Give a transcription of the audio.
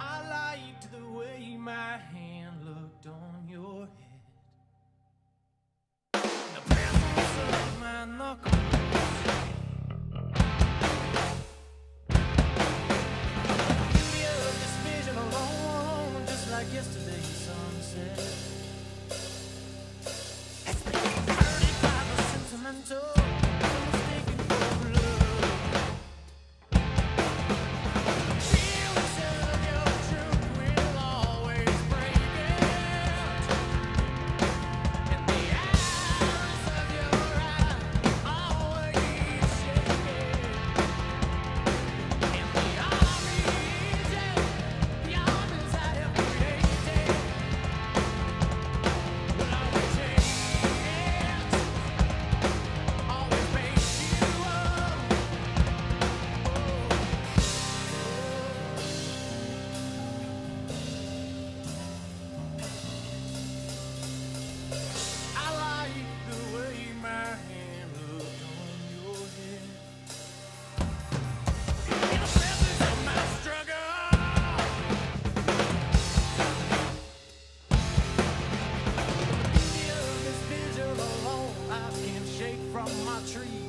I liked the way my hand looked on your head. The of my knuckles. This vision alone, just like yesterday's sunset. my tree.